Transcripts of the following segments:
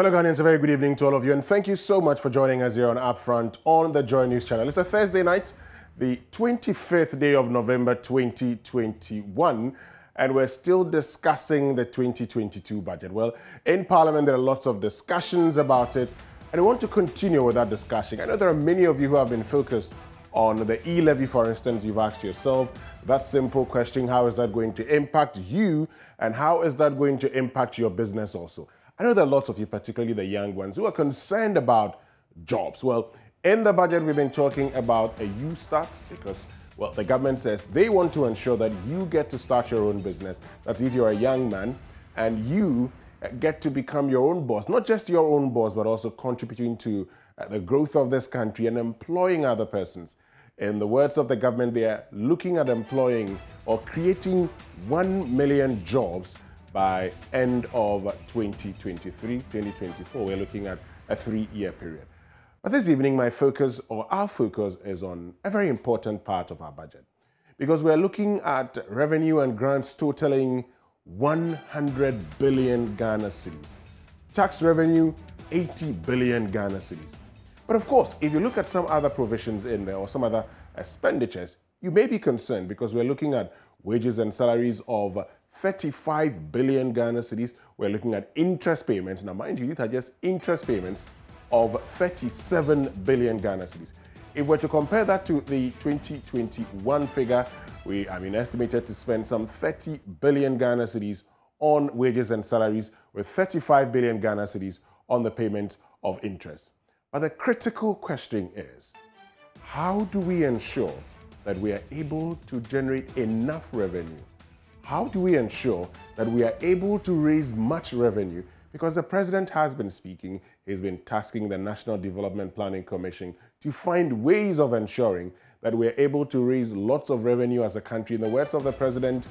Fellow Ghanaians, a very good evening to all of you, and thank you so much for joining us here on Upfront on the Joy News channel. It's a Thursday night, the 25th day of November 2021, and we're still discussing the 2022 budget. Well, in Parliament, there are lots of discussions about it, and we want to continue with that discussion. I know there are many of you who have been focused on the e-levy, for instance, you've asked yourself that simple question, how is that going to impact you, and how is that going to impact your business also? I know there are lots of you, particularly the young ones, who are concerned about jobs. Well, in the budget, we've been talking about a YouStart because, well, the government says they want to ensure that you get to start your own business. That's if you're a young man and you get to become your own boss, not just your own boss, but also contributing to uh, the growth of this country and employing other persons. In the words of the government, they are looking at employing or creating 1 million jobs by end of 2023, 2024. We're looking at a three-year period. But this evening, my focus or our focus is on a very important part of our budget because we're looking at revenue and grants totaling 100 billion Ghana cedis. Tax revenue, 80 billion Ghana cedis. But of course, if you look at some other provisions in there or some other expenditures, you may be concerned because we're looking at wages and salaries of 35 billion Ghana cedis. We're looking at interest payments. Now, mind you, these are just interest payments of 37 billion Ghana cedis. If we're to compare that to the 2021 figure, we I mean estimated to spend some 30 billion Ghana cedis on wages and salaries, with 35 billion Ghana cedis on the payment of interest. But the critical question is, how do we ensure that we are able to generate enough revenue how do we ensure that we are able to raise much revenue? Because the president has been speaking, he's been tasking the National Development Planning Commission to find ways of ensuring that we're able to raise lots of revenue as a country. In the words of the president,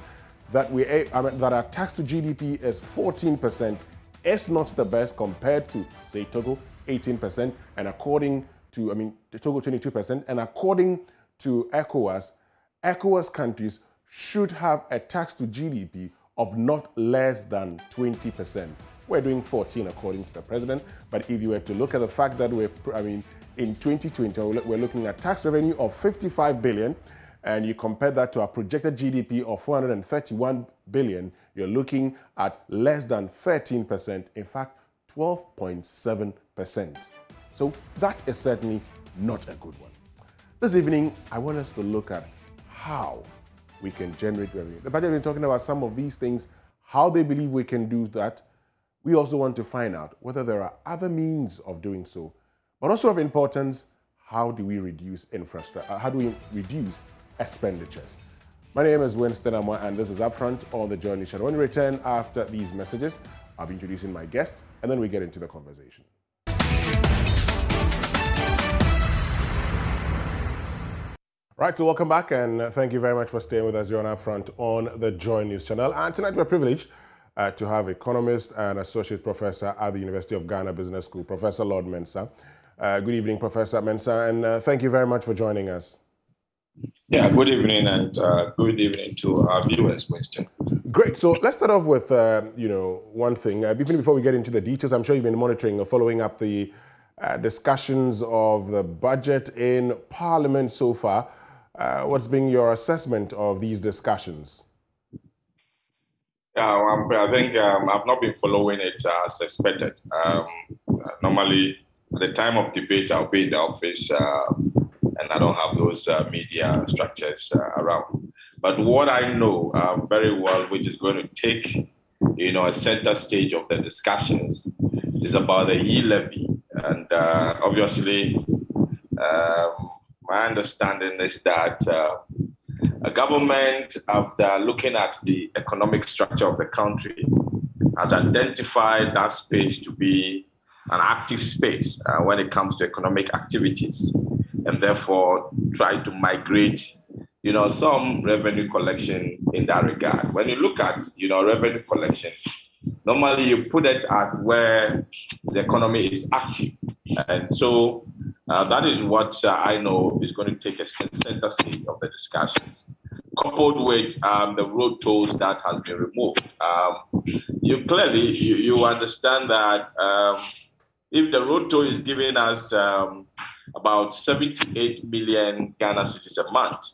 that we eh, I mean, that our tax to GDP is 14%. is not the best compared to, say, Togo, 18%, and according to, I mean, Togo 22%, and according to ECOWAS, ECOWAS countries should have a tax to GDP of not less than 20%. We're doing 14 according to the president, but if you were to look at the fact that we're, I mean, in 2020, we're looking at tax revenue of 55 billion, and you compare that to our projected GDP of 431 billion, you're looking at less than 13%, in fact, 12.7%. So that is certainly not a good one. This evening, I want us to look at how we can generate revenue. The budget has been talking about some of these things, how they believe we can do that. We also want to find out whether there are other means of doing so, but also of importance, how do we reduce infrastructure? Uh, how do we reduce expenditures? My name is Winston Amoah, and this is Upfront on the Joy News Channel. When we return after these messages, I'll be introducing my guest, and then we get into the conversation. Right, so welcome back and thank you very much for staying with us here on Upfront on the Joy News channel. And tonight we're privileged uh, to have economist and associate professor at the University of Ghana Business School, Professor Lord Mensah. Uh, good evening, Professor Mensah, and uh, thank you very much for joining us. Yeah, good evening and uh, good evening to our viewers, Winston. Great. So let's start off with, uh, you know, one thing. Uh, even before we get into the details, I'm sure you've been monitoring or following up the discussions of the budget in Parliament so far. Uh, what's been your assessment of these discussions? Yeah, um, I think um, I've not been following it uh, as expected. Um, normally, at the time of debate, I'll be in the office uh, and I don't have those uh, media structures uh, around. But what I know uh, very well, which is going to take you know, a center stage of the discussions, is about the e-levy. And obviously, um, my understanding is that uh, a government, after looking at the economic structure of the country, has identified that space to be an active space uh, when it comes to economic activities, and therefore try to migrate, you know, some revenue collection in that regard. When you look at, you know, revenue collection, normally you put it at where the economy is active, and so uh, that is what uh, I know is going to take a center stage of the discussions. coupled with um, the road tolls that has been removed. Um, you clearly you, you understand that um, if the road toll is giving us um, about 78 million Ghana cedis a month,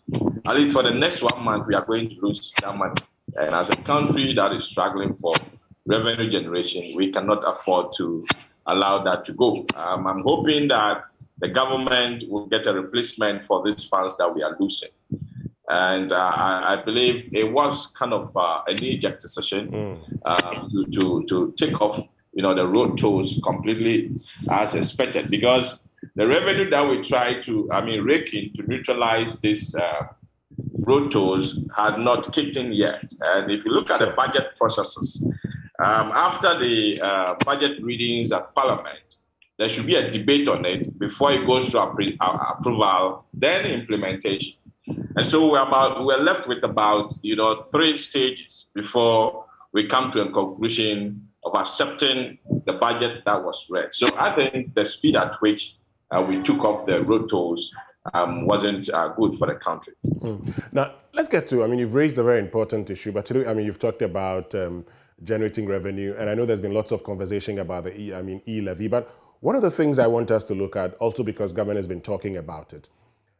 at least for the next one month, we are going to lose that money. And as a country that is struggling for revenue generation, we cannot afford to allow that to go. Um, I'm hoping that the government will get a replacement for these funds that we are losing. And uh, I, I, believe it was kind of uh, a knee-jerk decision mm. um, to, to, to take off, you know, the road tolls completely as expected because the revenue that we try to, I mean, rake in to neutralize this uh, road tolls had not kicked in yet. And if you look at the budget processes, um, after the uh, budget readings at Parliament, there should be a debate on it before it goes to appro- uh, approval, then implementation. And so we're about we're left with about you know three stages before we come to a conclusion of accepting the budget that was read. So I think the speed at which uh, we took up the road tolls um, wasn't uh, good for the country. Mm. Now let's get to. I mean, you've raised a very important issue, but today, I mean, you've talked about. Um, generating revenue. And I know there's been lots of conversation about the e, I mean, e-levy, but one of the things I want us to look at, also because government has been talking about it,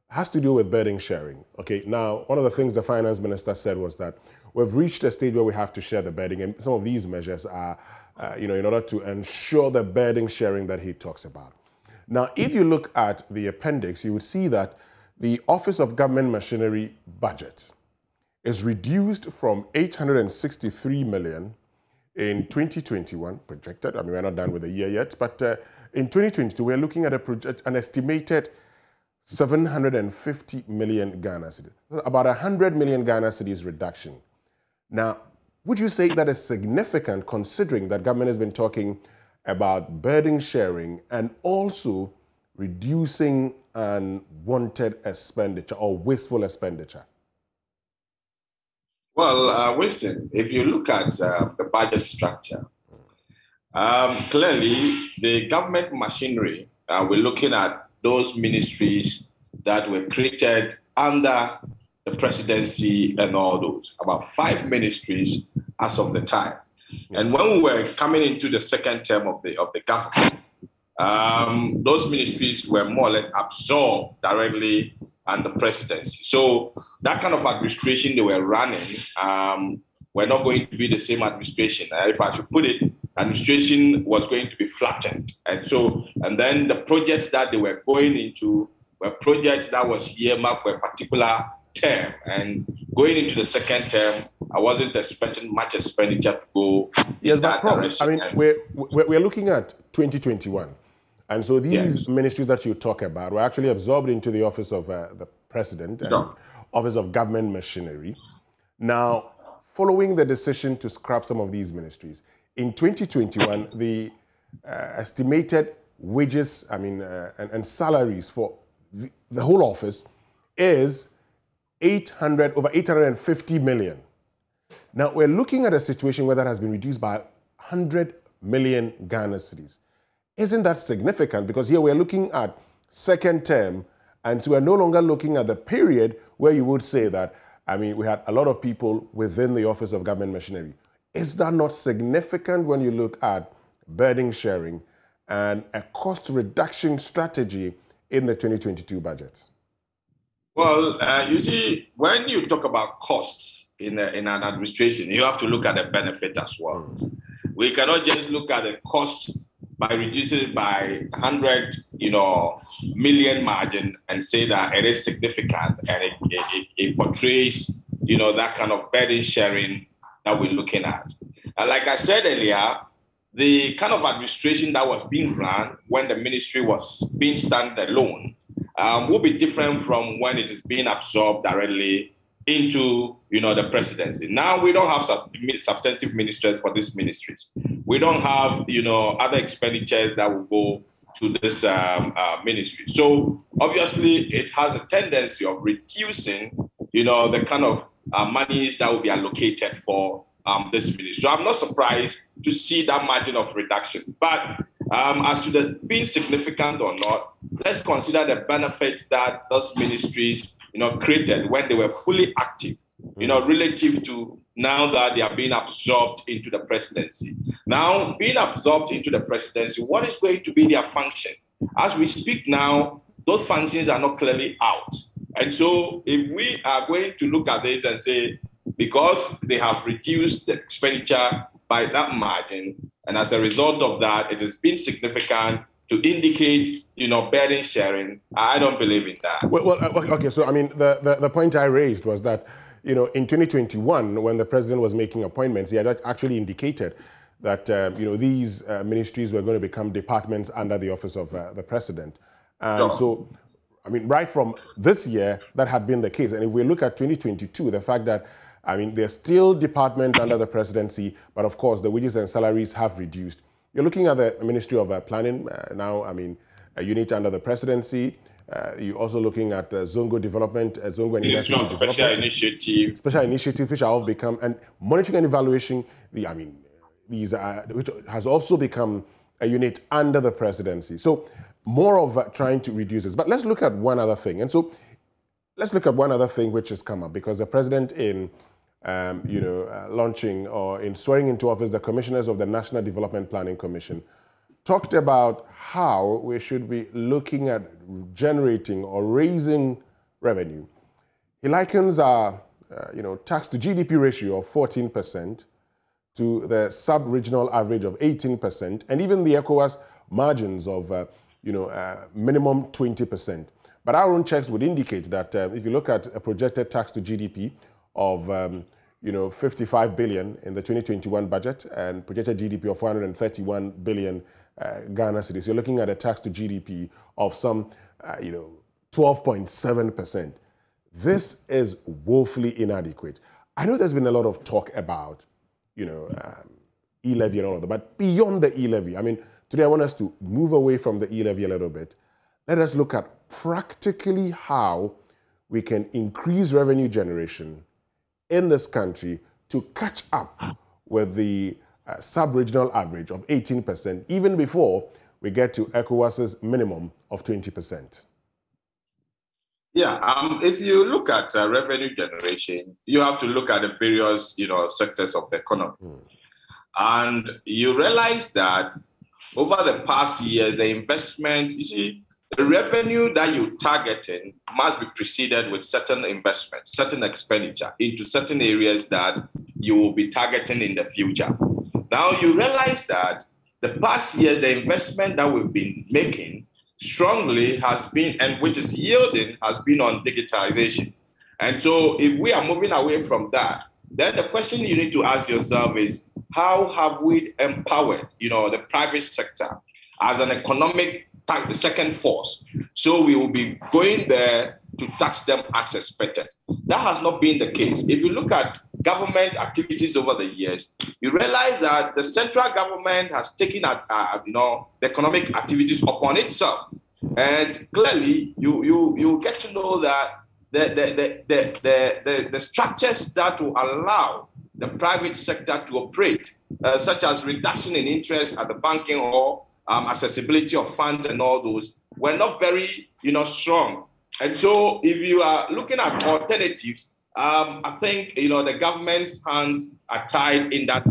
has to do with burden sharing. Okay, now, one of the things the finance minister said was that we've reached a stage where we have to share the burden, and some of these measures are, uh, you know, in order to ensure the burden sharing that he talks about. Now, if you look at the appendix, you would see that the Office of Government Machinery budget is reduced from 863 million in 2021 projected. I mean, we're not done with the year yet, but uh, in 2022, we're looking at a project, an estimated 750 million Ghana cedis, about 100 million Ghana cedis reduction. Now, would you say that is significant considering that government has been talking about burden sharing and also reducing unwanted expenditure or wasteful expenditure? Well, uh, Winston, if you look at uh, the budget structure, um, clearly the government machinery, uh, we're looking at those ministries that were created under the presidency and all those, about five ministries as of the time. And when we were coming into the second term of the, of the government, um, those ministries were more or less absorbed directly under the presidency. So that kind of administration they were running um, were not going to be the same administration. Uh, if I should put it, administration was going to be flattened. And so, and then the projects that they were going into were projects that was earmarked for a particular term. And going into the second term, I wasn't expecting much expenditure to go. Yes, but Prof, I mean, we're, we're looking at 2021. And so these yes. ministries that you talk about were actually absorbed into the office of uh, the president and no. office of government machinery. Now, following the decision to scrap some of these ministries, in 2021, the uh, estimated wages, I mean, uh, and, and, salaries for the, the whole office is 800 over 850 million. Now we're looking at a situation where that has been reduced by 100 million Ghana cedis. Isn't that significant? Because here we're looking at second term, and so we're no longer looking at the period where you would say that, I mean, we had a lot of people within the Office of Government Machinery. Is that not significant when you look at burden sharing and a cost reduction strategy in the 2022 budget? Well, uh, you see, when you talk about costs in, a, in an administration, you have to look at the benefit as well. Mm. We cannot just look at the cost by reducing it by 100 you know million margin and say that it is significant and it, it, it portrays you know that kind of burden sharing that we're looking at and like i said earlier the kind of administration that was being run when the ministry was being standalone um, will be different from when it is being absorbed directly into you know the presidency. Now we don't have substantive ministers for these ministries. We don't have you know other expenditures that will go to this um, uh, ministry. So obviously it has a tendency of reducing you know the kind of uh, monies that will be allocated for um, this ministry. So I'm not surprised to see that margin of reduction. But um, as to the being significant or not, let's consider the benefits that those ministries you know, created when they were fully active you know, relative to now that they are being absorbed into the presidency. Now, being absorbed into the presidency, what is going to be their function? As we speak now, those functions are not clearly out. And so, if we are going to look at this and say, because they have reduced the expenditure by that margin, and as a result of that, it has been significant to indicate, you know, burden sharing. I don't believe in that. Well, well okay. So, I mean, the, the, the point I raised was that, you know, in 2021, when the president was making appointments, he had actually indicated that, uh, you know, these uh, ministries were going to become departments under the office of uh, the president. And sure. so, I mean, right from this year, that had been the case. And if we look at 2022, the fact that I mean, there's still department under the presidency, but of course the wages and salaries have reduced. You're looking at the Ministry of uh, Planning uh, now, I mean, a unit under the presidency. Uh, you're also looking at uh, Zongo Development, uh, Zongo and University Development. Special initiative. Special initiative, which have become, and monitoring and evaluation, the, I mean, these are, which has also become a unit under the presidency. So more of trying to reduce this. But let's look at one other thing. And so let's look at one other thing which has come up because the president in um, you know, uh, launching or in swearing into office the commissioners of the National Development Planning Commission, talked about how we should be looking at generating or raising revenue. He likens our, uh, you know, tax to GDP ratio of 14% to the sub-regional average of 18%, and even the ECOWAS margins of, uh, you know, uh, minimum 20%. But our own checks would indicate that uh, if you look at a projected tax to GDP of um, you know, 55 billion in the 2021 budget and projected GDP of 431 billion uh, Ghana cedis. You're looking at a tax to GDP of some, uh, you know, 12.7%. This is woefully inadequate. I know there's been a lot of talk about, you know, um, e-levy and all of that, but beyond the e-levy, I mean, today I want us to move away from the e-levy a little bit. Let us look at practically how we can increase revenue generation in this country to catch up with the uh, sub-regional average of 18%, even before we get to ECOWAS's minimum of 20%. Yeah, um, if you look at uh, revenue generation, you have to look at the various, you know, sectors of the economy, mm. and you realize that over the past year, the investment, you see, the revenue that you're targeting must be preceded with certain investment, certain expenditure into certain areas that you will be targeting in the future. Now you realize that the past years, the investment that we've been making strongly has been, and which is yielding, has been on digitization. And so if we are moving away from that, then the question you need to ask yourself is how have we empowered, you know, the private sector as an economic tax, the second force. So we will be going there to tax them as expected. That has not been the case. If you look at government activities over the years, you realize that the central government has taken uh, uh, you know, the economic activities upon itself. And clearly, you, you, you get to know that the, the, the, the, the, the structures that will allow the private sector to operate, uh, such as reduction in interest at the banking or um, accessibility of funds and all those were not very, you know, strong. And so, if you are looking at alternatives, um, I think you know the government's hands are tied in that,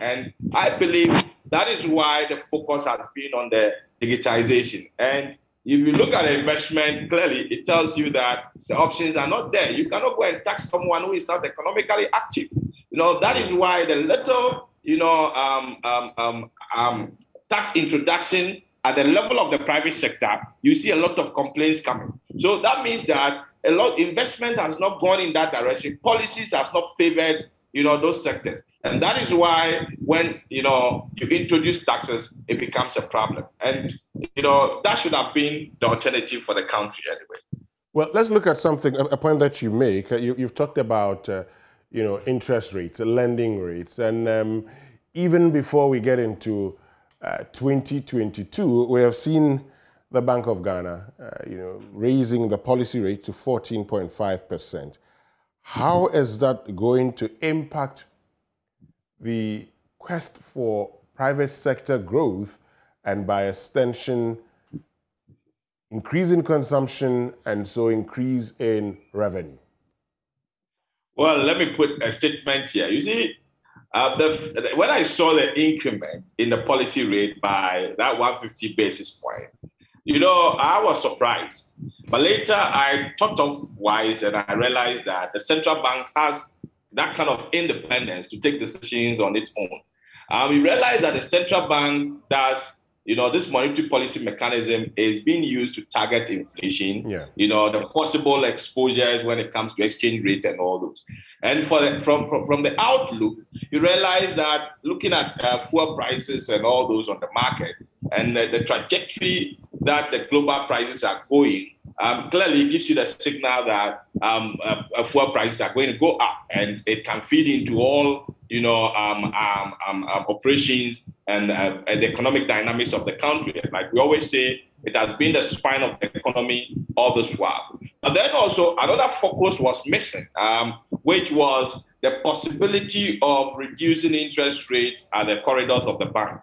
and I believe that is why the focus has been on the digitization. And if you look at investment, clearly it tells you that the options are not there. You cannot go and tax someone who is not economically active. You know that is why the little, you know, um, um, um, um tax introduction at the level of the private sector, you see a lot of complaints coming. So that means that a lot investment has not gone in that direction. Policies has not favored, you know, those sectors. And that is why when you know you introduce taxes, it becomes a problem. And you know, that should have been the alternative for the country anyway. Well, let's look at something, a point that you make. Uh, you, have talked about, uh, you know, interest rates, lending rates, and um, even before we get into 2022, we have seen the Bank of Ghana, uh, you know, raising the policy rate to 14.5%. How is that going to impact the quest for private sector growth and by extension, increase in consumption and so increase in revenue? Well, let me put a statement here. You see, uh, the, when I saw the increment in the policy rate by that 150 basis point, you know, I was surprised. But later I thought of wise and I realized that the central bank has that kind of independence to take decisions on its own. Um, we realized that the central bank does you know, this monetary policy mechanism is being used to target inflation, yeah. you know, the possible exposures when it comes to exchange rate and all those. And for the, from, from, from the outlook, you realize that looking at uh, fuel prices and all those on the market and uh, the trajectory that the global prices are going, um, clearly gives you the signal that um, uh, uh, fuel prices are going to go up and it can feed into all you know um, um, um, um operations and, uh, and, the economic dynamics of the country. Like we always say, it has been the spine of the economy all this while. But then also another focus was missing, which was the possibility of reducing interest rate at the corridors of the bank.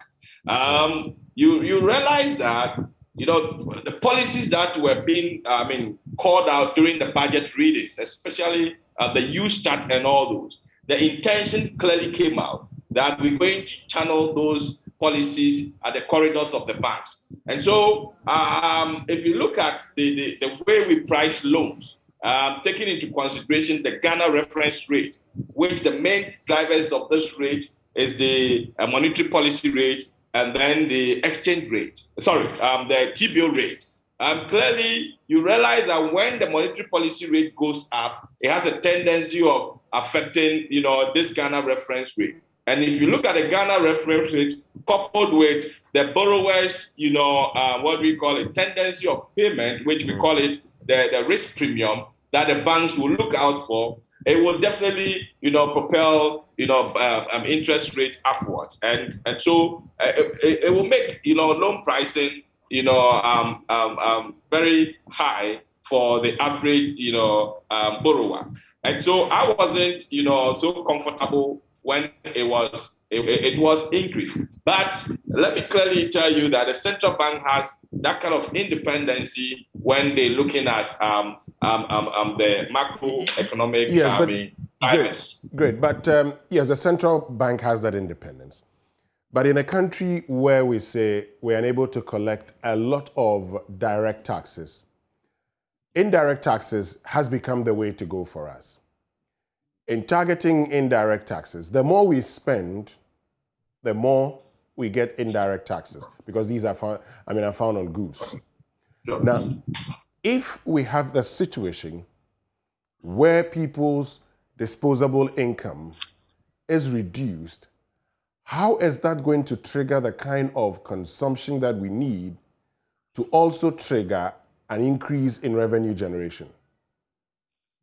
you you realize that you know, the policies that were being, I mean, called out during the budget readings, especially uh, the YouStart and all those, the intention clearly came out that we're going to channel those policies at the corridors of the banks. And so, um, if you look at the, the, the way we price loans, um, taking into consideration the Ghana reference rate, which the main drivers of this rate is the uh, monetary policy rate and then the exchange rate, sorry, um, the T-bill rate. Um, clearly, you realize that when the monetary policy rate goes up, it has a tendency of affecting, you know, this Ghana reference rate. And if you look at the Ghana reference rate coupled with the borrowers, you know, uh, what we call it, tendency of payment, which we call it the, the risk premium that the banks will look out for, it will definitely, you know, propel, you know, uh, um, interest rates upwards, and and so uh, it, it, will make, you know, loan pricing, you know, um, um, um very high for the average, you know, um, borrower. And so I wasn't, you know, so comfortable when it was it, it, was increased. But let me clearly tell you that the central bank has that kind of independency when they're looking at um, um, um, um the macroeconomic yes, great, great, but um, yes, the central bank has that independence. But in a country where we say we're unable to collect a lot of direct taxes, indirect taxes has become the way to go for us in targeting indirect taxes, the more we spend, the more we get indirect taxes because these are found, I mean, are found on goods. Now, if we have the situation where people's disposable income is reduced, how is that going to trigger the kind of consumption that we need to also trigger an increase in revenue generation?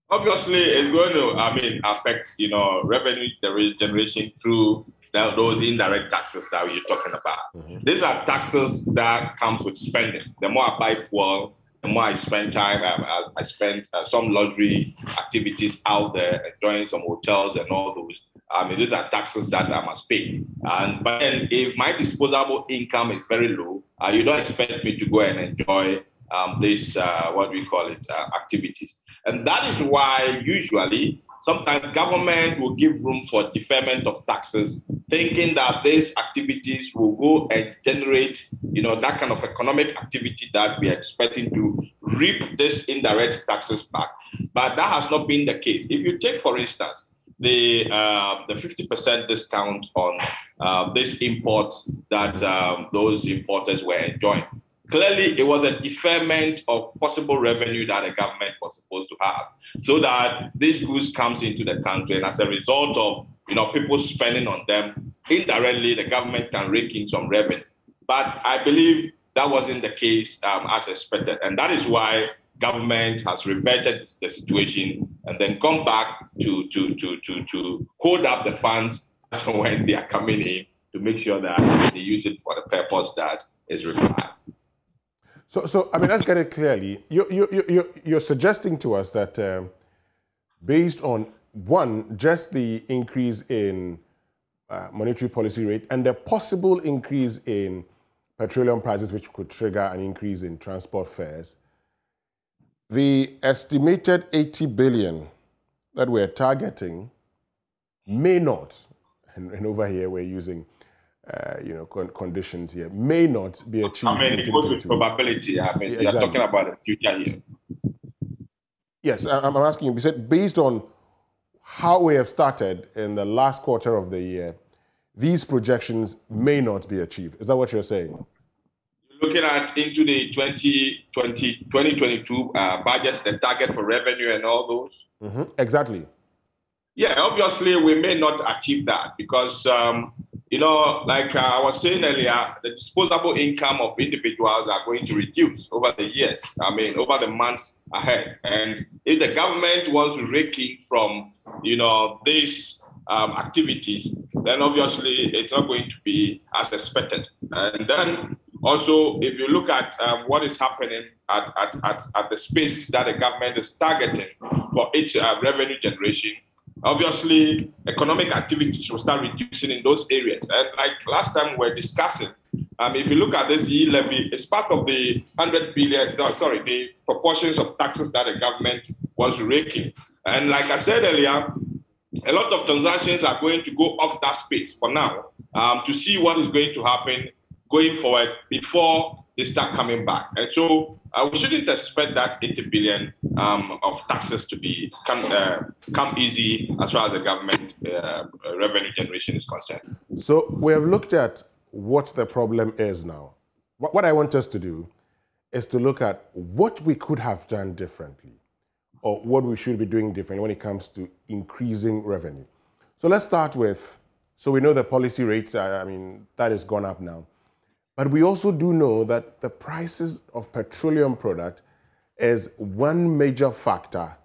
Obviously, it's going to, I mean, affect, you know, revenue generation through those indirect taxes that we're talking about. Mm-hmm. These are taxes that comes with spending. The more I buy fuel, the more I spend time, I, I, I spend uh, some luxury activities out there, enjoying some hotels and all those. Um, these are taxes that I must pay. And but then if my disposable income is very low, uh, you don't expect me to go and enjoy um, this, uh, what we call it, uh, activities. And that is why usually sometimes government will give room for deferment of taxes, thinking that these activities will go and generate, you know, that kind of economic activity that we are expecting to reap this indirect taxes back. But that has not been the case. If you take, for instance, the uh, the 50% discount on uh, this imports that um, those importers were enjoying clearly it was a deferment of possible revenue that the government was supposed to have so that this goods comes into the country and as a result of you know people spending on them indirectly the government can rake in some revenue. But i believe that wasn't the case um, as expected and that is why government has reverted the situation and then come back to to to to, to hold up the funds when they are coming in to make sure that they use it for the purpose that is required so, so I mean, let's get it clearly. You, you, you, you're suggesting to us that um, based on one, just the increase in uh, monetary policy rate and the possible increase in petroleum prices, which could trigger an increase in transport fares, the estimated 80 billion that we're targeting may not, and, and over here we're using uh, you know, con- conditions here may not be achieved. I mean, it goes with probability. I mean, yeah, exactly. you're talking about the future here. Yes, I'm asking you, said based on how we have started in the last quarter of the year, these projections may not be achieved. Is that what you're saying? Looking at into the 2020, 2022 uh, budget, the target for revenue and all those? Mm-hmm. Exactly. Yeah, obviously we may not achieve that because um, you know, like uh, I was saying earlier, the disposable income of individuals are going to reduce over the years. I mean, over the months ahead. And if the government wants to rake in from, you know, these um, activities, then obviously it's not going to be as expected. And then also, if you look at um, what is happening at, at, at, at, the spaces that the government is targeting for its uh, revenue generation, obviously economic activities will start reducing in those areas. And like last time we were discussing, um, if you look at this E levy, it's part of the 100 billion, no, sorry, the proportions of taxes that the government was raking. And like I said earlier, a lot of transactions are going to go off that space for now um, to see what is going to happen going forward before they start coming back. And so uh, we shouldn't expect that 80 billion um, of taxes to be come, uh, come easy as far as the government uh, revenue generation is concerned. So we have looked at what the problem is now. What, what I want us to do is to look at what we could have done differently or what we should be doing differently when it comes to increasing revenue. So let's start with, so we know the policy rates, I mean, that has gone up now. But we also do know that the prices of petroleum product is one major factor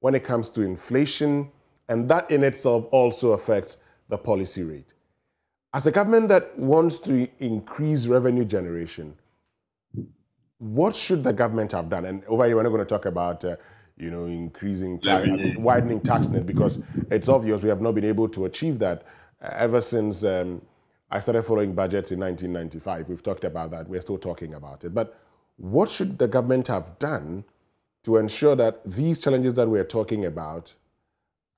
when it comes to inflation, and that in itself also affects the policy rate. As a government that wants to increase revenue generation, what should the government have done? And over here, we're not going to talk about, uh, you know, increasing, tax, widening tax net because it's obvious we have not been able to achieve that uh, ever since um, I started following budgets in 1995. We've talked about that. We're still talking about it. But what should the government have done to ensure that these challenges that we're talking about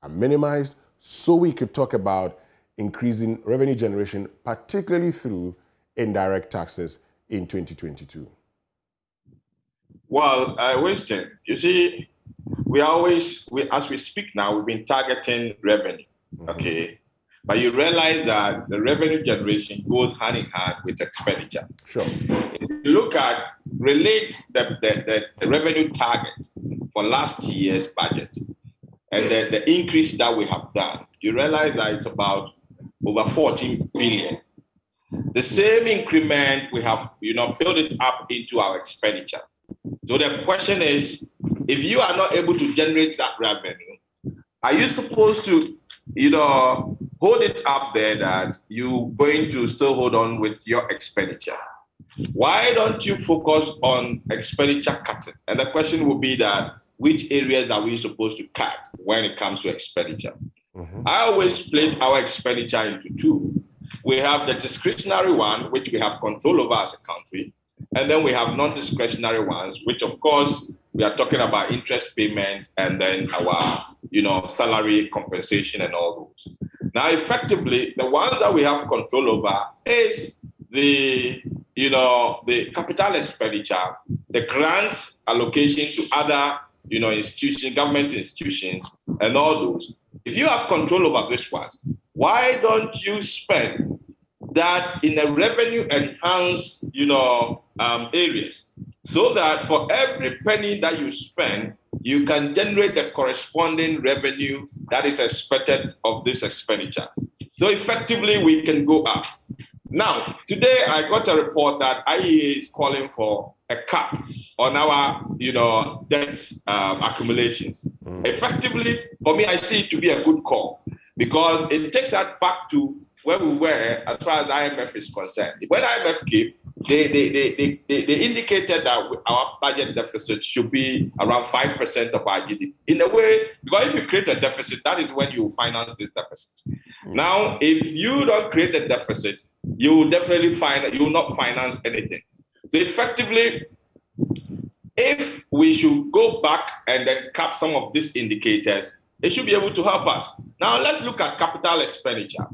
are minimized so we could talk about increasing revenue generation, particularly through indirect taxes in 2022? Well, uh, Winston, you see, we always, we, as we speak now, we've been targeting revenue, mm-hmm. okay? But you realize that the revenue generation goes hand in hand with expenditure. Sure. If you look at, relate the, the, the, the revenue target for last year's budget and the, the increase that we have done, you realize that it's about over 14 billion. The same increment we have, you know, built it up into our expenditure. So the question is, if you are not able to generate that revenue, are you supposed to, you know, hold it up there that you're going to still hold on with your expenditure. Why don't you focus on expenditure cutting? And the question will be that which areas are we supposed to cut when it comes to expenditure? Mm-hmm. I always split our expenditure into two. We have the discretionary one, which we have control over as a country, and then we have non-discretionary ones, which of course we are talking about interest payment and then our, you know, salary compensation and all those. Now, effectively, the ones that we have control over is the you know the capital expenditure, the grants allocation to other you know institutions, government institutions, and all those. If you have control over this one, why don't you spend that in a revenue enhanced you know um, areas so that for every penny that you spend you can generate the corresponding revenue that is expected of this expenditure. So effectively, we can go up. Now, today I got a report that IEA is calling for a cap on our, you know, debt um, accumulations. Mm. Effectively, for me, I see it to be a good call because it takes us back to where we were as far as IMF is concerned. When IMF came, they, they, they, they, they indicated that our budget deficit should be around 5% of our GDP. In a way, because if you create a deficit, that is when you finance this deficit. Hmm. Now, if you don't create a deficit, you will definitely find you will not finance anything. So effectively, if we should go back and then cap some of these indicators, It should be able to help us. Now let's look at capital expenditure.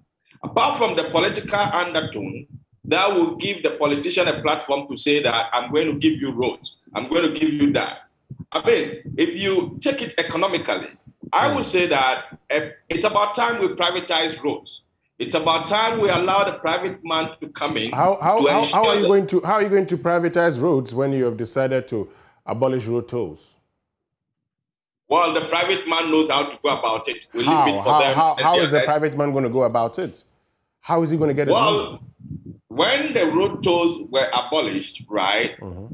Apart from the political undertone, that will give the politician a platform to say that I'm going to give you roads, I'm going to give you that. I mean, if you take it economically, I would say that eh, it's about time we privatize roads. It's about time we allow the private man to come in. How, how, how, how are you going to how are you going to privatize roads when you have decided to abolish road tolls? Well, the private man knows how to go about it. We how? leave it for how, them. How, how is the private man going to go about it? How is he going to get his well, money? When the road tolls were abolished, right, mm-hmm.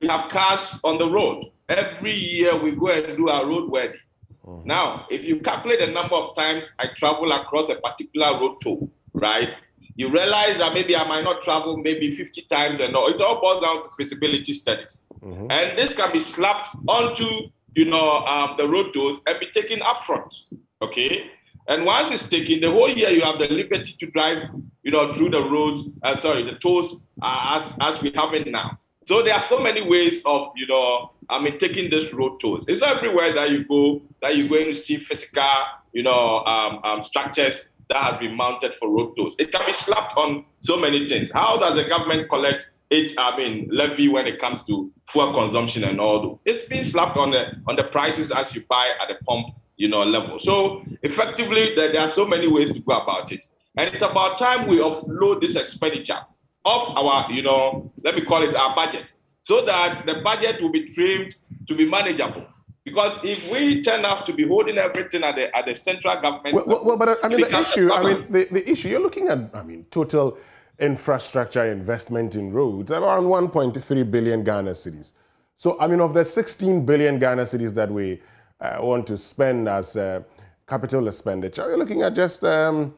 we have cars on the road. Every year we go and do our road worthy. Mm-hmm. Now, if you calculate the number of times I travel across a particular road toll, right, you realize that maybe I might not travel maybe 50 times and all. It all boils down to feasibility studies. Mm-hmm. And this can be slapped onto, you know, um, the road tolls and be taken upfront. Okay. And once it's taken, the whole year you have the liberty to drive, you know, through the roads, uh, sorry, the tolls uh, as, as we have it now. So there are so many ways of, you know, I mean, taking this road tolls. It's not everywhere that you go that you're going to see physical, you know, um, um, structures that has been mounted for road tolls. It can be slapped on so many things. How does the government collect it? I mean, levy when it comes to fuel consumption and all those. It's been slapped on the on the prices as you buy at the pump you know, level. So effectively, there, there are so many ways to go about it. And it's about time we offload this expenditure off our, you know, let me call it our budget, so that the budget will be trimmed to be manageable. Because if we turn up to be holding everything at the at the central government, well, well, well but uh, I mean the issue, I mean the, the issue you're looking at, I mean total infrastructure investment in roads around 1.3 billion Ghana cedis. So I mean of the 16 billion Ghana cedis that we want to spend as uh, capital expenditure, you're looking at just, um,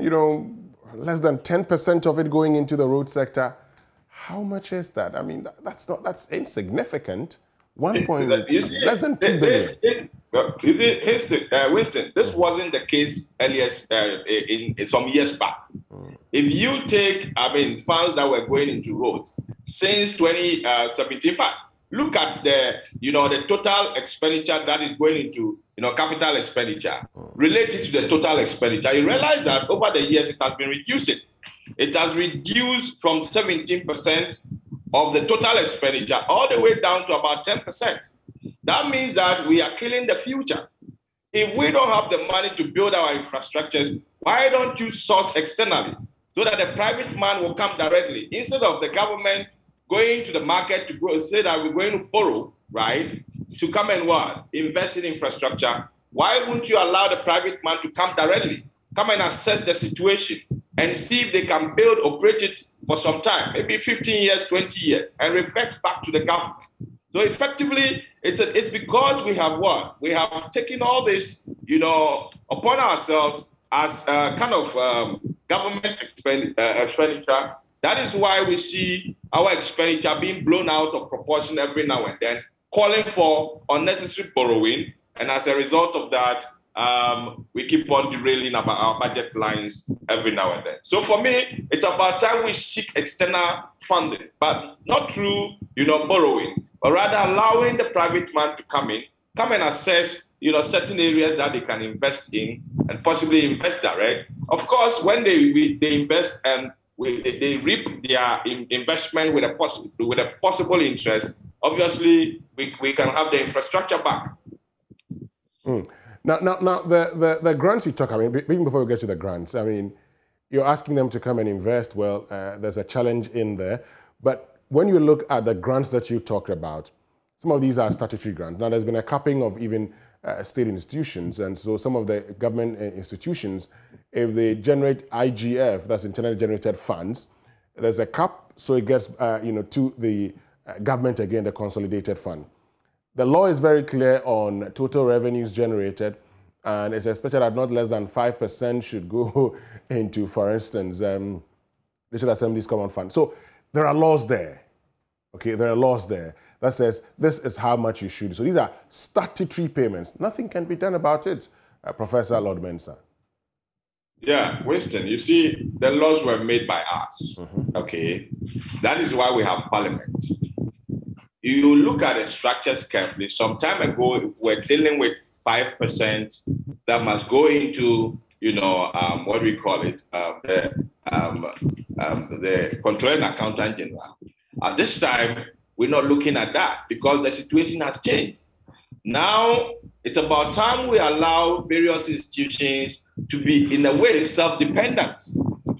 you know, less than 10% of it going into the road sector. How much is that? I mean, that's not that's insignificant. One point less than two billion. you see, Winston, uh, Winston, this wasn't the case earlier uh, in, in, some years back. Mm. If you take, I mean, funds that were going into roads since 2017, uh, look at the, you know, the total expenditure that is going into, you know, capital expenditure related to the total expenditure. You realize that over the years it has been reducing. It has reduced from 17% of the total expenditure all the way down to about 10%. That means that we are killing the future. If we don't have the money to build our infrastructures, why don't you source externally so that the private man will come directly instead of the government going to the market to grow, say that we're going to borrow, right, to come and what? Invest in infrastructure. Why wouldn't you allow the private man to come directly, come and assess the situation and see if they can build, operate it for some time, maybe 15 years, 20 years, and revert back to the government? So effectively, it's, a, it's because we have what? We have taken all this, you know, upon ourselves as a kind of um, government expenditure, uh, expenditure that is why we see our expenditure being blown out of proportion every now and then, calling for unnecessary borrowing. And as a result of that, um, we keep on derailing about our budget lines every now and then. So for me, it's about time we seek external funding, but not through you know borrowing, but rather allowing the private man to come in, come and assess you know certain areas that they can invest in and possibly invest direct. Of course, when they we, they invest and they, they reap their in, investment with a possible with a possible interest, obviously we, we can have the infrastructure back. Mm. Now, now, now the, the, the grants you talk, I mean, even before we get to the grants, I mean, you're asking them to come and invest. Well, uh, there's a challenge in there. But when you look at the grants that you talked about, some of these are statutory grants. Now, there's been a capping of even uh, state institutions. And so some of the government uh, institutions, if they generate IGF, that's internally generated funds, there's a cap, so it gets uh, you know to the uh, government again, the consolidated fund. The law is very clear on total revenues generated, and it's expected that not less than 5% should go into, for instance, um, National Assembly's Common Fund. So there are laws there. Okay, there are laws there that says this is how much you should. So these are statutory payments. Nothing can be done about it, uh, Professor Lord Mensah. Yeah, Winston, you see, the laws were made by us. Mm-hmm. Okay. That is why we have parliament. you look at the structures carefully. Some time ago, if we're dealing with 5% that must go into, you know, um, what do we call it? Uh, the, um, um, the controller and accountant general. At this time, we're not looking at that because the situation has changed. Now it's about time we allow various institutions to be, in a way, self dependent.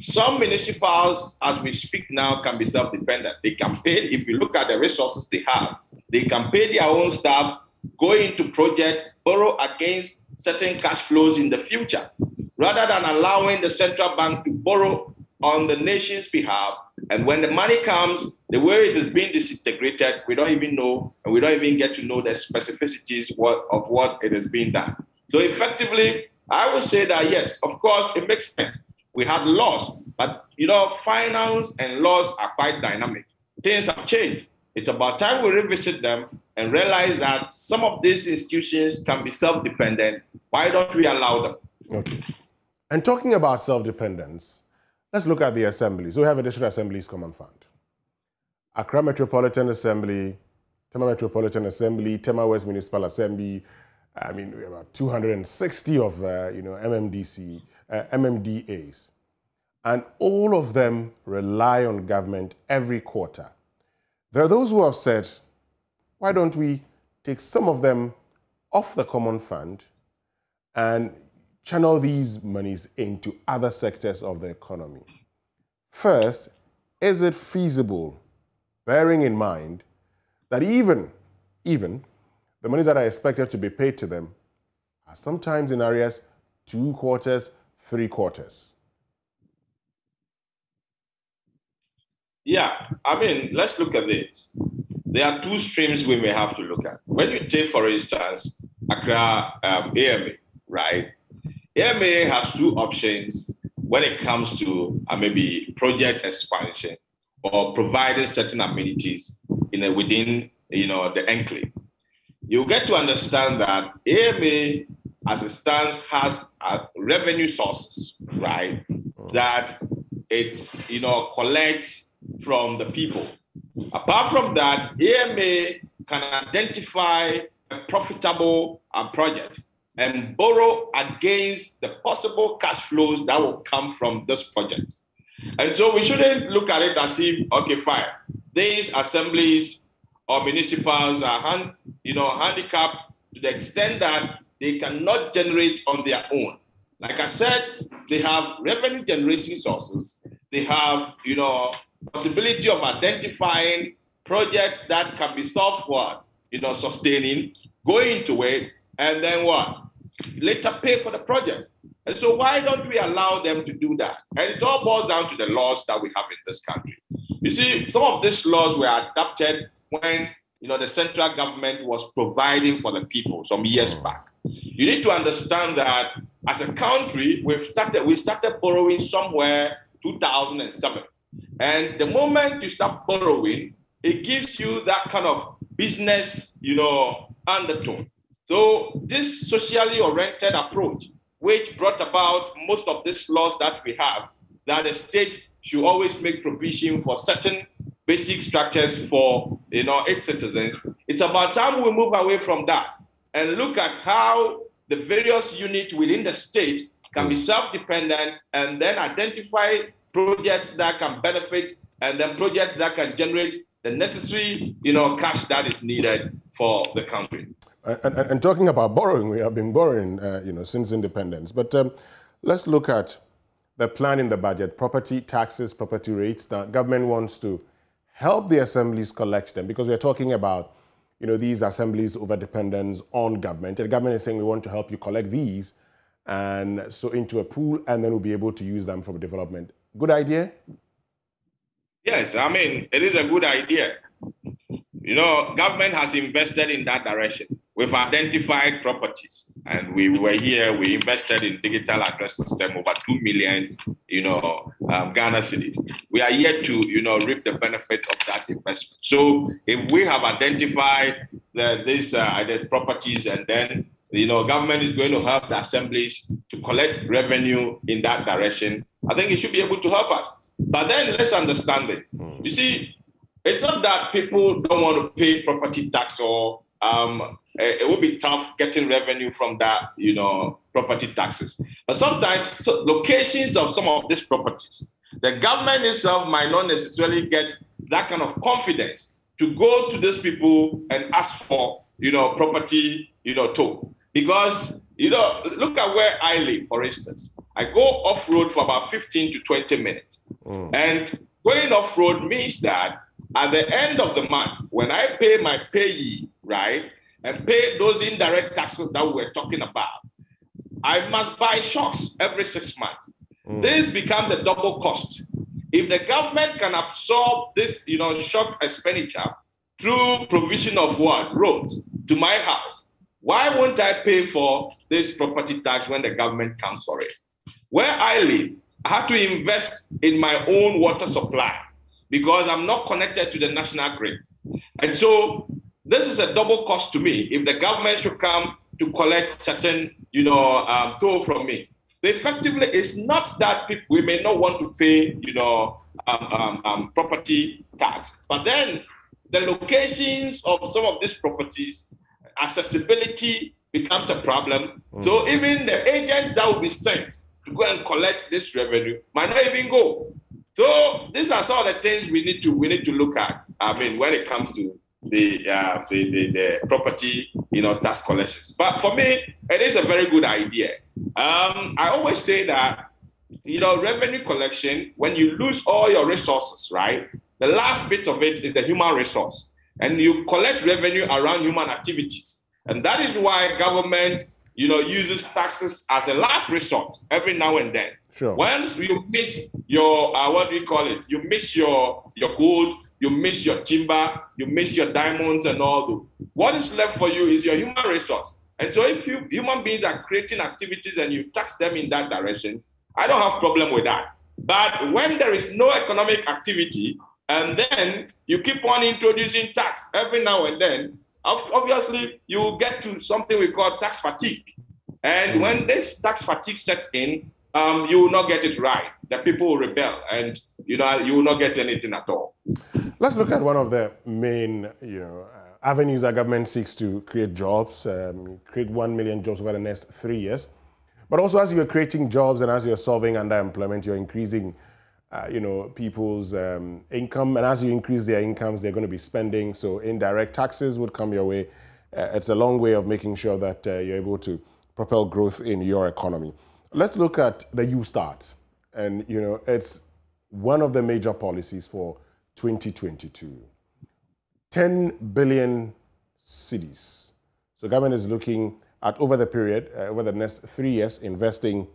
Some municipalities, as we speak now, can be self dependent. They can pay, if you look at the resources they have, they can pay their own staff, go into project, borrow against certain cash flows in the future, rather than allowing the central bank to borrow on the nation's behalf. And when the money comes, the way it is being disintegrated, we don't even know, and we don't even get to know the specificities of what it is being done. So effectively, I would say that yes, of course, it makes sense. We had laws, but you know, finance and laws are quite dynamic. Things have changed. It's about time we revisit them and realize that some of these institutions can be self-dependent. Why don't we allow them? Okay. And talking about self-dependence, Let's look at the assemblies. So we have additional assemblies common fund. Accra Metropolitan Assembly, Tema Metropolitan Assembly, Tema West Municipal Assembly. I mean, we have about 260 of, uh, you know, MMDC, uh, MMDAs. And all of them rely on government every quarter. There are those who have said, why don't we take some of them off the common fund and channel these monies into other sectors of the economy. First, is it feasible, bearing in mind that even, even the monies that are expected to be paid to them are sometimes in areas two quarters, three quarters? Yeah, I mean, let's look at this. There are two streams we may have to look at. When you take, for instance, Accra um, right? AMA has two options when it comes to uh, maybe project expansion or providing certain amenities in a, within you know the enclave. You get to understand that AMA, as it stands, has uh, revenue sources, right? That it's you know collects from the people. Apart from that, AMA can identify a profitable uh, project and borrow against the possible cash flows that will come from this project. And so we shouldn't look at it as if, okay, fine, these assemblies or municipals are hand, you know, handicapped to the extent that they cannot generate on their own. Like I said, they have revenue generation sources. They have, you know, possibility of identifying projects that can be software, you know, sustaining, going to it, and then what? Later pay for the project. And so why don't we allow them to do that? And it all boils down to the laws that we have in this country. You see, some of these laws were adopted when you know the central government was providing for the people some years hmm. back. You need to understand that as a country, we've started we started borrowing somewhere 2007. And the moment you start borrowing, it gives you that kind of business, you know, undertone. So this socially oriented approach, which brought about most of these laws that we have, that the state should always make provision for certain basic structures for you know its citizens. It's about time we move away from that and look at how the various units within the state can be self-dependent and then identify projects that can benefit and then projects that can generate the necessary you know cash that is needed for the country. And, and, and, talking about borrowing, we have been borrowing, uh, you know, since independence. But um, let's look at the plan in the budget: property taxes, property rates. The government wants to help the assemblies collect them because we're talking about, you know, these assemblies over dependence on government. And the government is saying we want to help you collect these, and so into a pool, and then we'll be able to use them for development. Good idea. Yes, I mean it is a good idea. You know, government has invested in that direction. We've identified properties, and we were here. We invested in digital address system over two million, you know, um, Ghana cedis. We are yet to, you know, reap the benefit of that investment. So, if we have identified the, these uh, properties, and then you know, government is going to help the assemblies to collect revenue in that direction, I think it should be able to help us. But then let's understand it. You see, it's not that people don't want to pay property tax or um, eh, it would be tough getting revenue from that, you know, property taxes. But sometimes locations of some of these properties, the government itself might not necessarily get that kind of confidence to go to these people and ask for, you know, property, you know, toll. Because, you know, look at where I live, for instance. I go off road for about 15 to 20 minutes. Mm. And going off road means that at the end of the month, when I pay my payee, right, and pay those indirect taxes that we were talking about, I must buy shocks every six months. Mm. This becomes a double cost. If the government can absorb this, you know, shock expenditure through provision of what road to my house, why won't I pay for this property tax when the government comes for it? Where I live, I have to invest in my own water supply because I'm not connected to the national grid. And so this is a double cost to me if the government should come to collect certain, you know, um, toll from me. So effectively, it's not that we may not want to pay, you know, um, um, um, property tax, but then the locations of some of these properties, accessibility becomes a problem. Mm. So even the agents that will be sent to go and collect this revenue might not even go. So these are some of the things we need to we need to look at. I mean, when it comes to the, uh, the, the, the property, you know, tax collections. But for me, it is a very good idea. Um, I always say that, you know, revenue collection, when you lose all your resources, right? The last bit of it is the human resource, and you collect revenue around human activities, and that is why government, you know, uses taxes as a last resort every now and then. Sure. Once you miss your uh, what do you call it? You miss your your gold, you miss your timber, you miss your diamonds and all those. What is left for you is your human resource. And so if you human beings are creating activities and you tax them in that direction, I don't have problem with that. But when there is no economic activity, and then you keep on introducing tax every now and then, obviously you will get to something we call tax fatigue. And when this tax fatigue sets in, um, you will not get it right. The people will rebel, and you know you will not get anything at all. Let's look at one of the main, you know, uh, avenues that government seeks to create jobs, um, create one million jobs over the next three years. But also, as you're creating jobs and as you're solving underemployment, you're increasing, uh, you know, people's um, income, and as you increase their incomes, they're going to be spending. So indirect taxes would come your way. Uh, it's a long way of making sure that uh, you're able to propel growth in your economy. Let's look at the YouStart. And, you know, it's one of the major policies for 2022. 10 billion cedis. So government is looking at over the period, uh, over the next three years, investing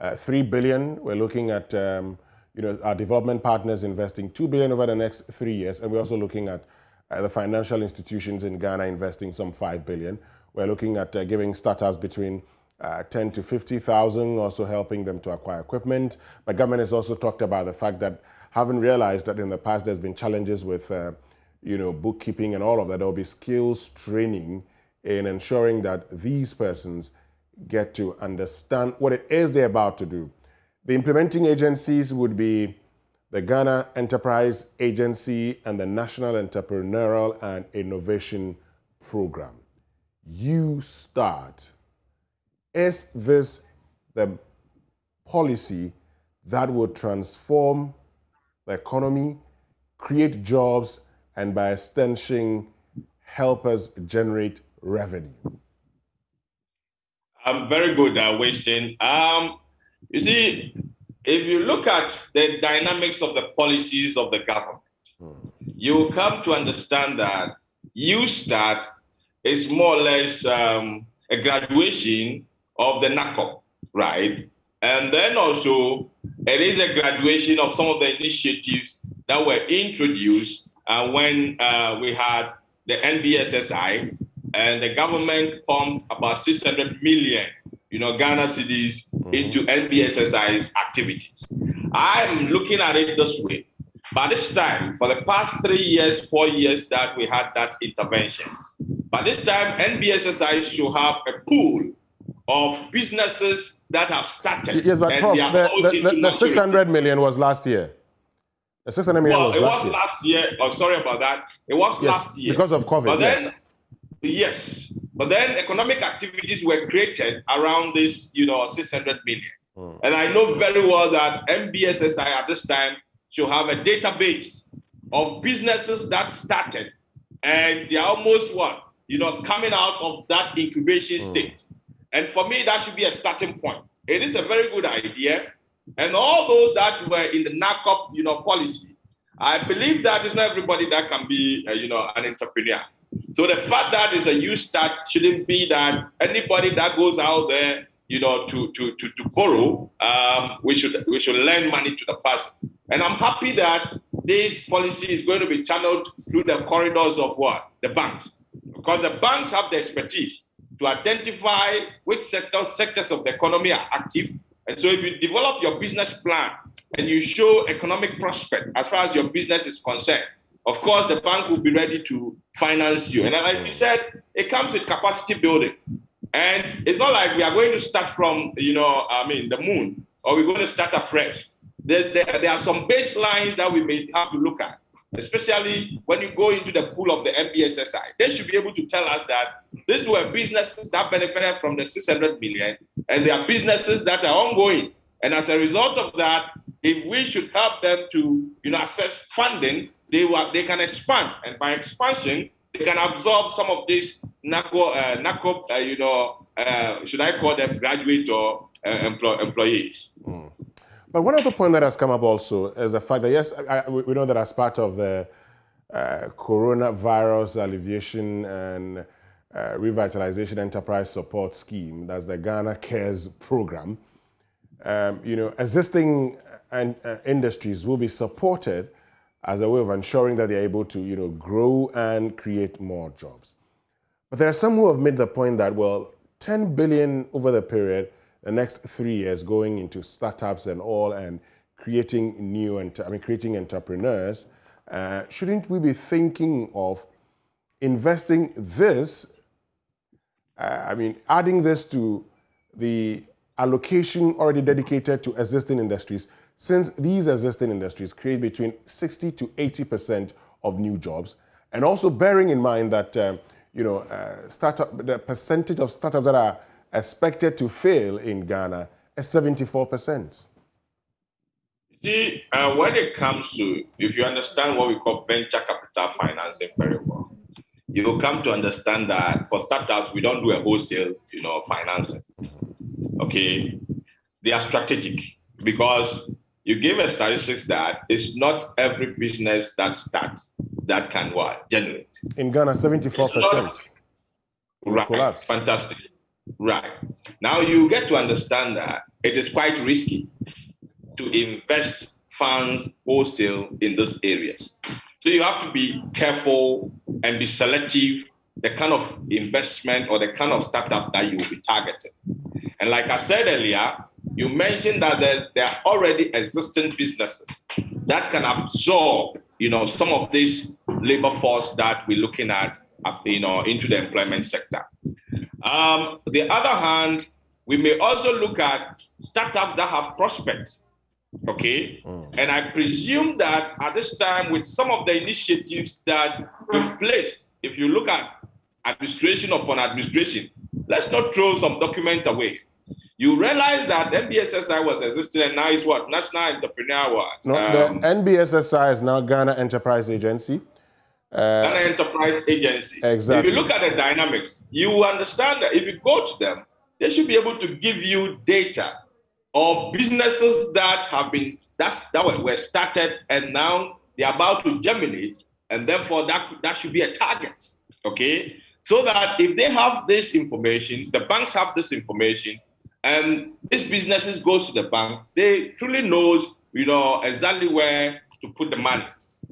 uh, 3 billion. We're looking at, um, you know, our development partners investing 2 billion over the next three years. And we're also looking at uh, the financial institutions in Ghana investing some 5 billion. We're looking at uh, giving startups between uh, 10 to 50,000, also helping them to acquire equipment. But government has also talked about the fact that having realized that in the past there's been challenges with, uh, you know, bookkeeping and all of that, there'll be skills training in ensuring that these persons get to understand what it is they're about to do. The implementing agencies would be the Ghana Enterprise Agency and the National Entrepreneurial and Innovation Program. YouStart is this the policy that will transform the economy, create jobs, and by extension, help us generate revenue? I'm very good, uh, Winston. Um, you see, if you look at the dynamics of the policies of the government, you come to understand that YouStart is more or less um, a graduation of the NABCO, right? And then also, it is a graduation of some of the initiatives that were introduced uh, when uh, we had the NBSSI, and the government pumped about 600 million, you know, Ghana cedis mm-hmm. into NBSSI's activities. I'm looking at it this way. By this time, for the past three years, four years that we had that intervention, by this time, NBSSI should have a pool of businesses that have started. Yes, but Prof, the, the, the, the 600 million was last year. The 600 million well, was it last was year. last year. Oh, sorry about that. It was Yes, last year. because of COVID, But then, yes. yes. But then economic activities were created around this, you know, 600 million. Hmm. And I know very well that NBSSI at this time should have a database of businesses that started and they're almost what, you know, coming out of that incubation Hmm. state. And for me, that should be a starting point. It is a very good idea. And all those that were in the NABCO, you know, policy, I believe that it's not everybody that can be, uh, you know, an entrepreneur. So the fact that it's a youth start shouldn't be that anybody that goes out there, you know, to to to, to borrow, um, we should we should lend money to the person. And I'm happy that this policy is going to be channeled through the corridors of what the banks, because the banks have the expertise to identify which sector, sectors of the economy are active. And so if you develop your business plan and you show economic prospect as far as your business is concerned, of course, the bank will be ready to finance you. And like you mm. said, it comes with capacity building. And it's not like we are going to start from, you know, I mean, the moon, or we're going to start afresh. There, there, there are some baselines that we may have to look at, especially when you go into the pool of the NBSSI. They should be able to tell us that these were businesses that benefited from the 600 million, and there are businesses that are ongoing. And as a result of that, if we should help them to, you know, access funding, they will, they can expand, and by expansion, they can absorb some of these NABCO, uh, NABCO uh, you know, uh, should I call them graduate or uh, employ, employees? But one other point that has come up also is the fact that, yes, I, we know that as part of the uh, coronavirus alleviation and uh, revitalization enterprise support scheme, that's the Ghana Cares program, um, you know, existing and, uh, industries will be supported as a way of ensuring that they're able to, you know, grow and create more jobs. But there are some who have made the point that, well, 10 billion over the period, the next three years, going into startups and all, and creating new, ent- I mean, creating entrepreneurs. Uh, shouldn't we be thinking of investing this? Uh, I mean, adding this to the allocation already dedicated to existing industries, since these existing industries create between 60 to 80 percent of new jobs, and also bearing in mind that um, you know uh, startup the percentage of startups that are expected to fail in Ghana is 74 percent. See, uh, when it comes to, if you understand what we call venture capital financing very well, you will come to understand that for startups, we don't do a wholesale, you know, financing. Okay, they are strategic because you give a statistics that it's not every business that starts that can what generate. In Ghana, 74 percent. Right, collapse. fantastic. Right now, you get to understand that it is quite risky to invest funds wholesale in those areas. So you have to be careful and be selective the kind of investment or the kind of startup that you will be targeting. And like I said earlier, you mentioned that there, there are already existing businesses that can absorb, you know, some of this labor force that we're looking at, you know, into the employment sector. Um, the other hand, we may also look at startups that have prospects. Okay. And I presume that at this time, with some of the initiatives that we've placed, if you look at administration upon administration, let's not throw some documents away. You realize that NBSSI was existing and now it's what? National Entrepreneur what? No, Um, the NBSSI is now Ghana Enterprise Agency. Uh, Ghana Enterprise Agency. Exactly. If you look at the dynamics, you will understand that if you go to them, they should be able to give you data of businesses that have been that's that were, were started and now they're about to germinate, and therefore that that should be a target. Okay, so that if they have this information, the banks have this information, and these businesses goes to the bank, they truly knows you know exactly where to put the money.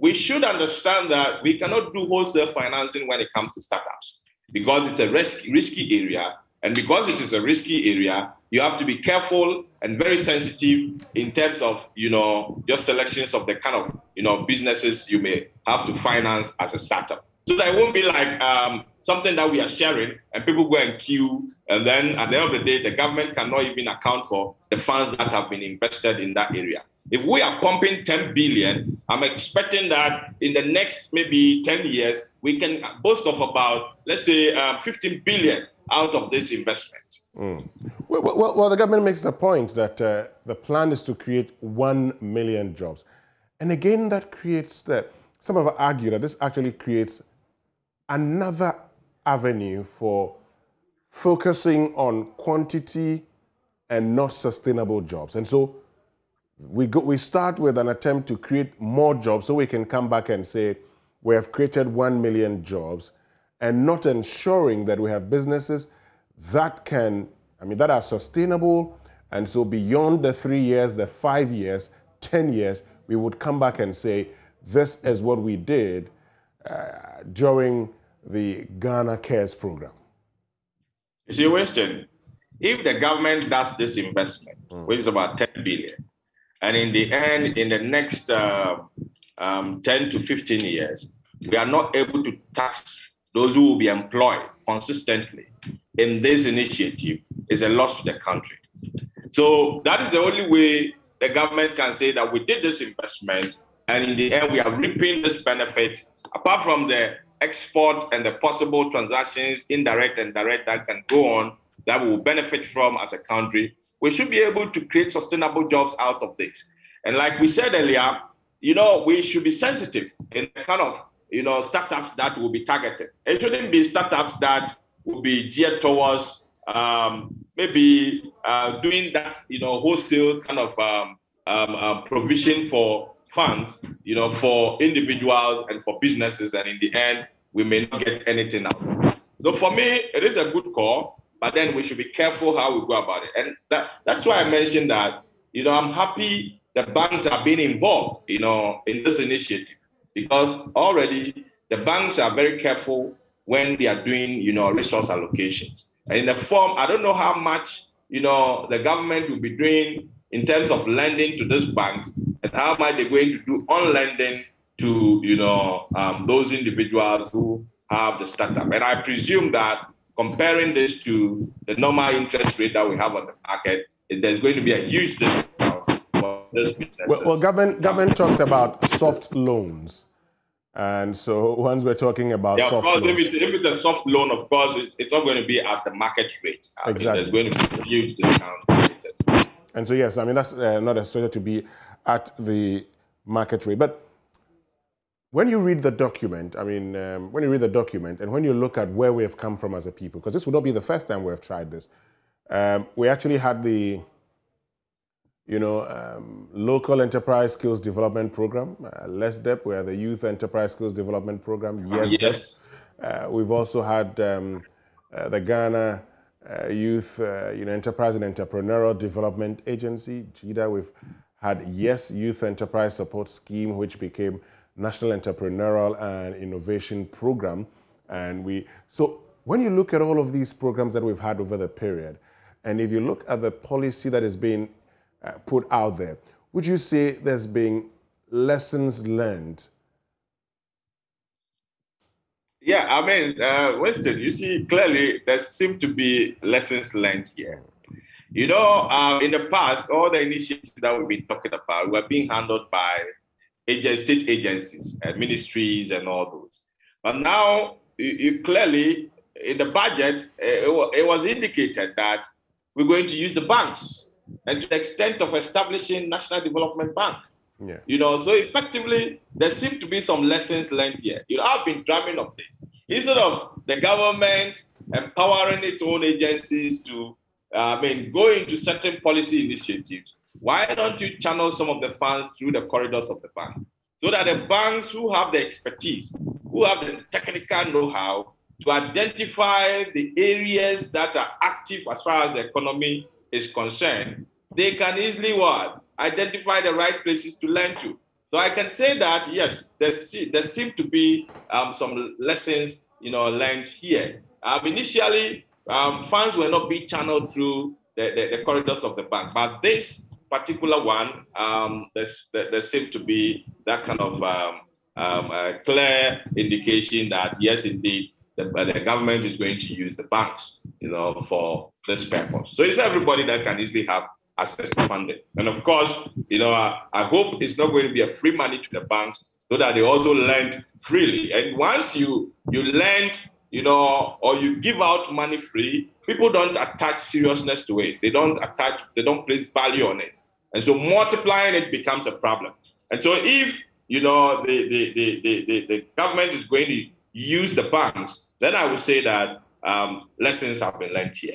We should understand that we cannot do wholesale financing when it comes to startups because it's a risky, risky area. And because it is a risky area, you have to be careful and very sensitive in terms of, you know, your selections of the kind of, you know, businesses you may have to finance as a startup. So that it won't be like um, something that we are sharing and people go and queue. And then at the end of the day, the government cannot even account for the funds that have been invested in that area. If we are pumping 10 billion, I'm expecting that in the next maybe 10 years, we can boast of about, let's say, um, 15 billion out of this investment. Mm. Well, well, well, the government makes the point that uh, the plan is to create 1 million jobs. And again, that creates the, some have argued that this actually creates another avenue for focusing on quantity and not sustainable jobs. And so we, go, we start with an attempt to create more jobs so we can come back and say we have created 1 million jobs and not ensuring that we have businesses that can, I mean, that are sustainable. And so beyond the three years, the five years, 10 years, we would come back and say, this is what we did uh, during the Ghana Cares program. You see, Winston, if the government does this investment, mm. which is about 10 billion, and in the end, in the next uh, um, 10 to 15 years, we are not able to tax those who will be employed consistently in this initiative, is a loss to the country. So that is the only way the government can say that we did this investment, and in the end, we are reaping this benefit, apart from the export and the possible transactions, indirect and direct, that can go on, that we will benefit from as a country we should be able to create sustainable jobs out of this. And like we said earlier, you know, we should be sensitive in the kind of, you know, startups that will be targeted. It shouldn't be startups that will be geared towards um, maybe uh, doing that, you know, wholesale kind of um, um, um, provision for funds, you know, for individuals and for businesses. And in the end, we may not get anything out. So for me, it is a good call but then we should be careful how we go about it. And that, that's why I mentioned that, you know, I'm happy that banks are being involved, you know, in this initiative because already the banks are very careful when they are doing, you know, resource allocations. And in the form, I don't know how much, you know, the government will be doing in terms of lending to these banks and how much they're going to do on lending to, you know, um, those individuals who have the startup. And I presume that comparing this to the normal interest rate that we have on the market, there's going to be a huge discount for this business. Well, well, government, government talks about soft loans. And so once we're talking about yeah, soft course, loans. If, it, if it's a soft loan, of course, it's, it's not going to be as the market rate. I exactly. Mean, there's going to be a huge discount. And so, yes, I mean, that's uh, not expected to be at the market rate. But when you read the document, I mean, um, when you read the document and when you look at where we have come from as a people, because this would not be the first time we have tried this, um, we actually had the, you know, um, local enterprise skills development program, uh, LESDEP, where the youth enterprise skills development program, yes. yes. Uh, we've also had um, uh, the Ghana uh, Youth, uh, you know, Enterprise and Entrepreneurial Development Agency, GYEEDA. We've had Yes Youth Enterprise Support Scheme, which became National Entrepreneurial and Innovation Program. And we, so when you look at all of these programs that we've had over the period, and if you look at the policy that is being uh, put out there, would you say there's been lessons learned? Yeah, I mean, uh, Winston, you see, clearly there seem to be lessons learned here. You know, uh, in the past, all the initiatives that we've been talking about were being handled by state agencies and ministries and all those. But now, you, you clearly, in the budget, eh, it, it was indicated that we're going to use the banks and to the extent of establishing National Development Bank. Yeah. You know, so effectively, there seem to be some lessons learned here. You know, I've been drumming of this. Instead of the government empowering its own agencies to, uh, I mean, go into certain policy initiatives, why don't you channel some of the funds through the corridors of the bank so that the banks who have the expertise, who have the technical know how to identify the areas that are active as far as the economy is concerned, they can easily what? Identify the right places to lend to. So I can say that yes, there, there seem to be um, some lessons you know learned here. Um, initially, um, funds were not being channeled through the, the, the corridors of the bank, but this particular one, um, there, seems to be that kind of um, um, clear indication that yes, indeed, the, the, government is going to use the banks, you know, for this purpose. So it's not everybody that can easily have access to funding. And of course, you know, I, I hope it's not going to be a free money to the banks so that they also lend freely. And once you you lend, you know, or you give out money free, people don't attach seriousness to it. They don't attach, they don't place value on it. And so multiplying it becomes a problem. And so if you know the the, the, the, the, government is going to use the banks, then I would say that um, lessons have been learned here.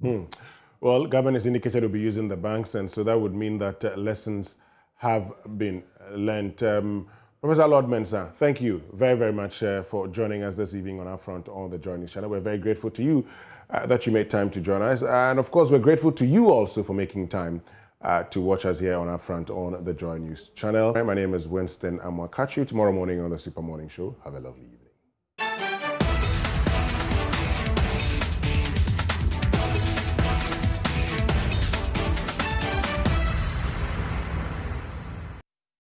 Hmm. Well, government has indicated will be using the banks, and so that would mean that uh, lessons have been learned. Um, Professor Lord Mensah, thank you very, very much uh, for joining us this evening on Upfront on the News channel. We're very grateful to you uh, that you made time to join us. And of course, we're grateful to you also for making time uh, to watch us here on our Upfront on the Joy News channel. My name is Winston and we'll Catch you tomorrow morning on the Super Morning Show. Have a lovely evening.